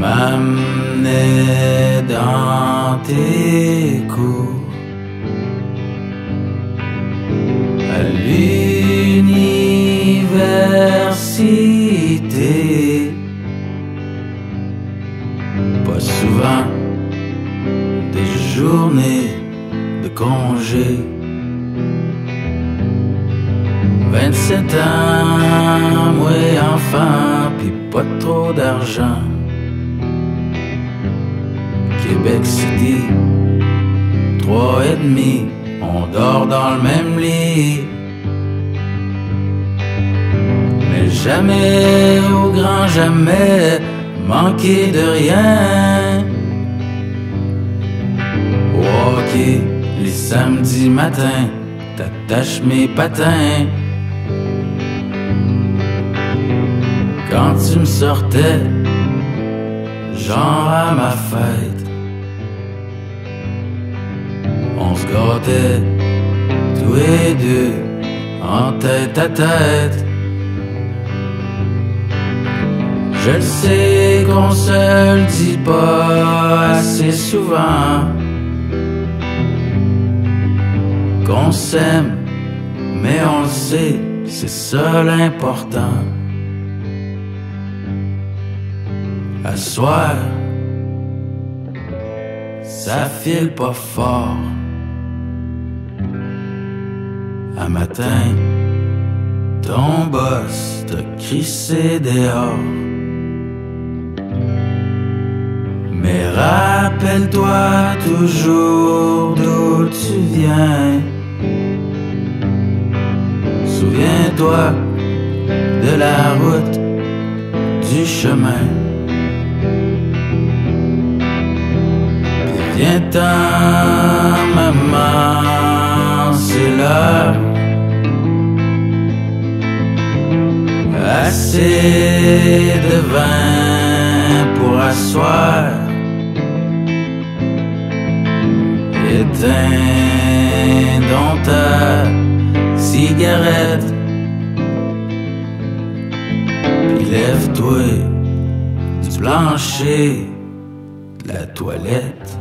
m'amenais dans tes cours à l'université. Pas souvent des journées de congé. 27 ans, moi enfant, puis pas trop d'argent. Québec City, trois et demi, on dort dans le même lit. Mais jamais, au grand jamais, manquer de rien. Ok, les samedis matins, t'attaches mes patins. Quand tu me sortais, genre à ma fête, tous les deux en tête à tête. Je le sais qu'on se le dit pas assez souvent. Qu'on s'aime, mais on le sait, c'est ça l'important. À soir, ça file pas fort. Un matin, ton boss te crissé dehors. Mais rappelle-toi toujours d'où tu viens. Souviens-toi de la route, du chemin. Viens-t'en, maman, Assez de vin pour asseoir. Éteins dans ta cigarette. Puis lève-toi du plancher de la toilette.